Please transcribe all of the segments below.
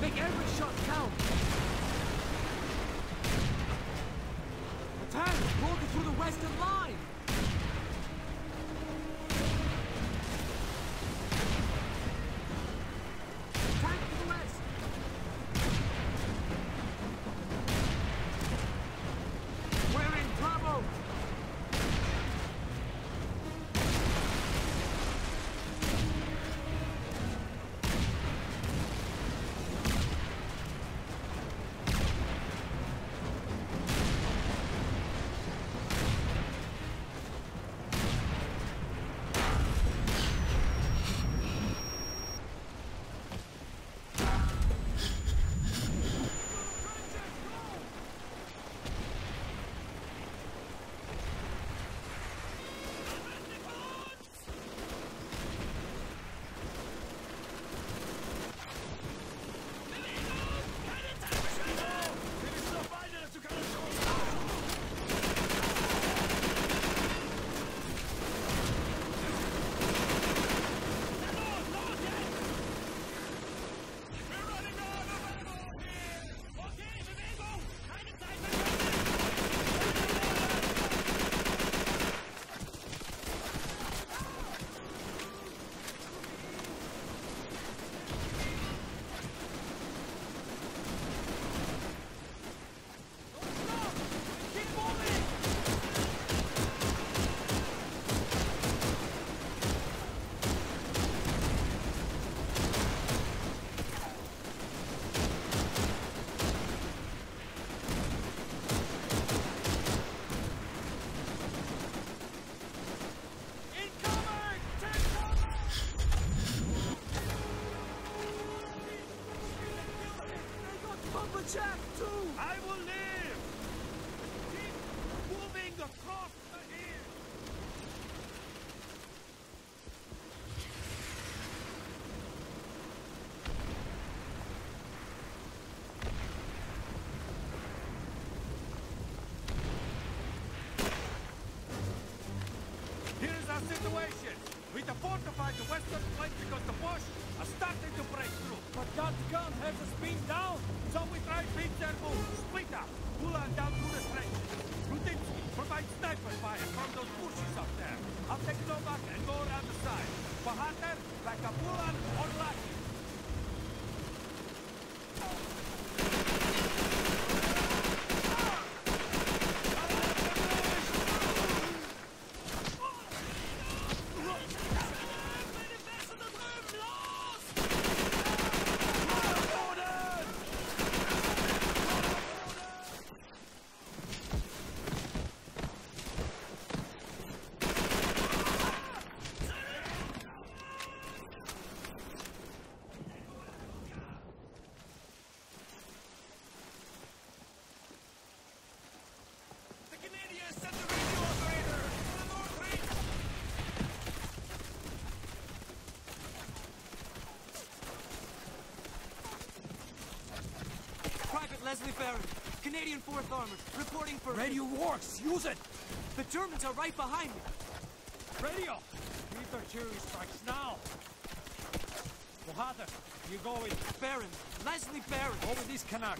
Make every shot count! Attack! Broken through the western line! Jack too! I will live! Keep moving across the hill! Here's our situation. We fortify the western flank because the Boche are starting to break through. But that gun has us pinned down, so we try to beat their move. Split up, pull on down through the trenches. Ruditsky, provide sniper fire from those bushes up there. I'll take Novak and go around the side. Bohater, back up Ulan or Lucky. The Canadians sent the radio operator! To the north range! Canadian 4th Armored, reporting for... Radio works! Use it! The Germans are right behind me! Radio! Keep artillery strikes now! Bohater, you go in. Barron, Leslie Barron! Over this Canuck.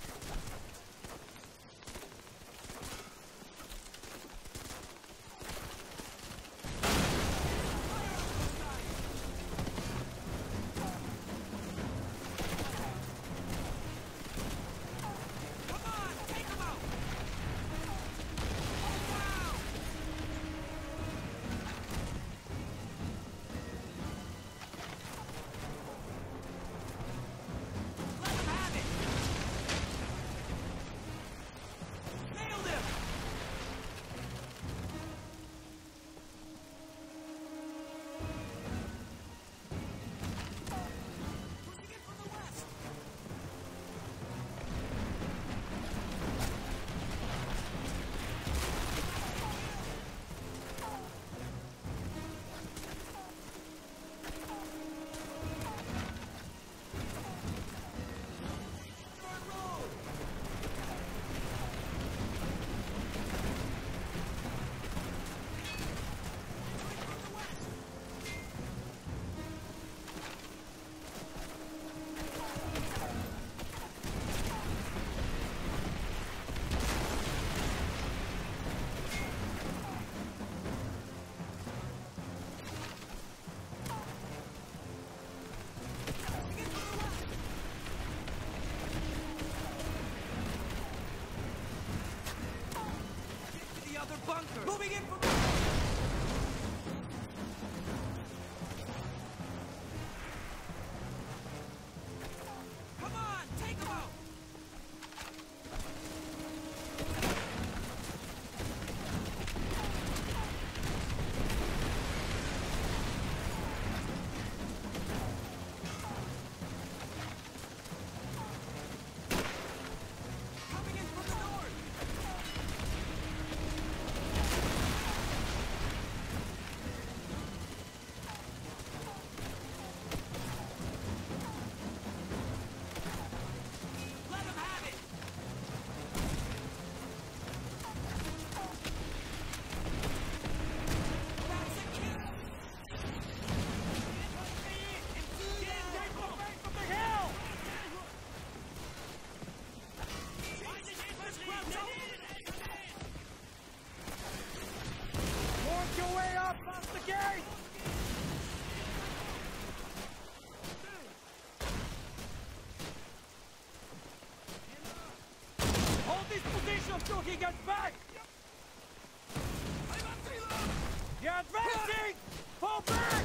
Advancing! Fall back!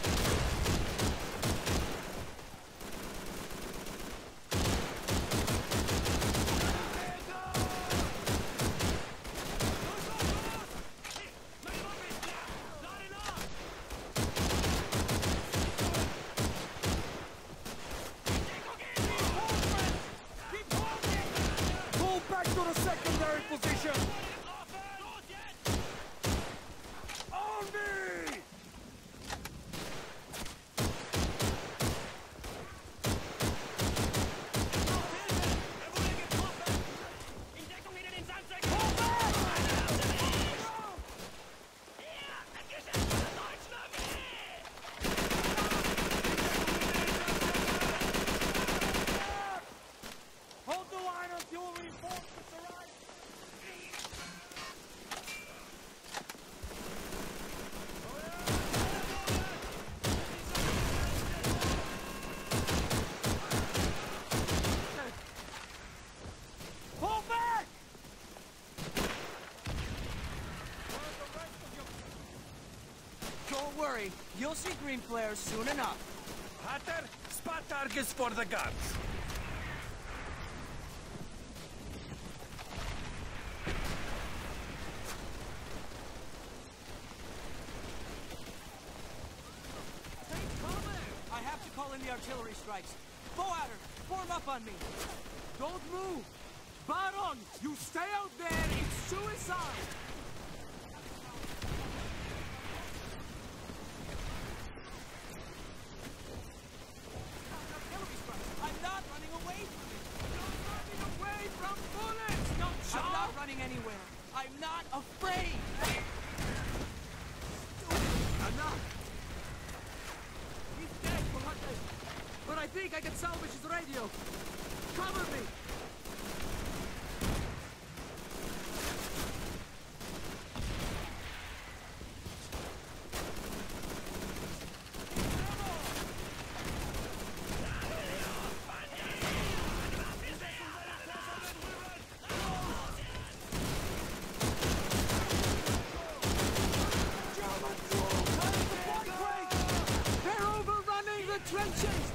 Pull back to the secondary position! On me! Hold the line until reinforcements arrive! Pull back! Where's the rest of your Don't worry, you'll see green flares soon enough. Hatter, spot targets for the guns. I have to call in the artillery strikes. Bohater, form up on me. Don't move. Baron, you stay out there. It's suicide. Artillery strikes. I'm not running away from it. You're running away from bullets. Don't Not anywhere. I'm not afraid. Not. He's dead. But I think I can salvage his radio. Cover me! They're overrunning the trenches!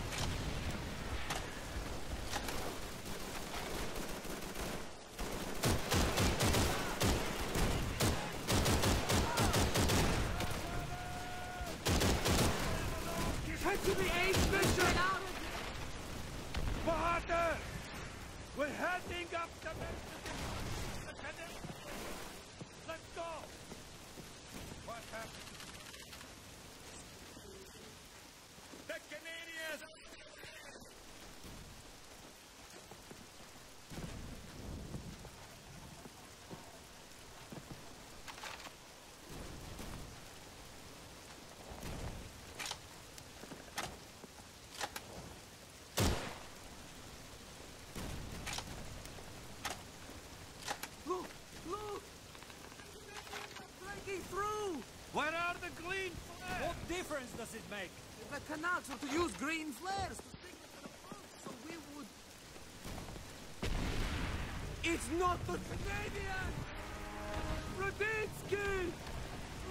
Head to the eighth mission! Bahadur! We're up the Lieutenant! Let's go! What happened? The Canadians! Look! Look! Breaking through! Where are the green flags? What difference does it make? The Canucks were to use green flares to signal to the front, so we would... It's not the Canadian! Radinsky!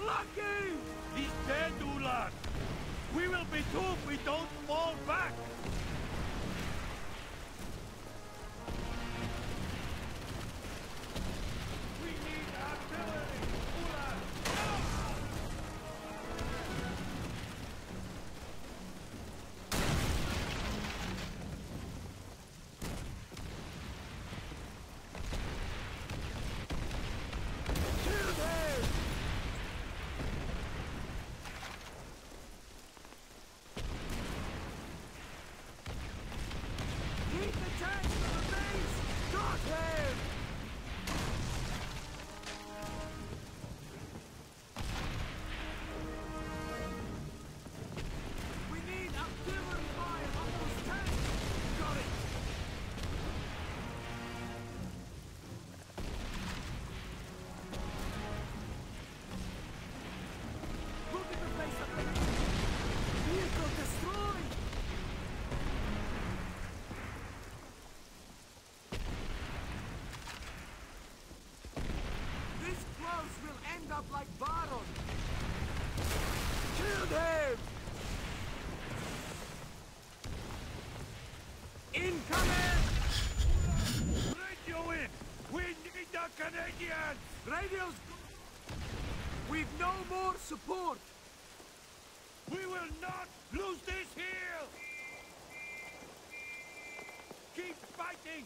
Lucky! He's dead, Ulan! We will be too if we don't fall back! Up like Baron! Kill them! Incoming! Radio in! We need the Canadians! Radio's... We've no more support! We will not lose this hill! Keep fighting!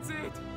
That's it!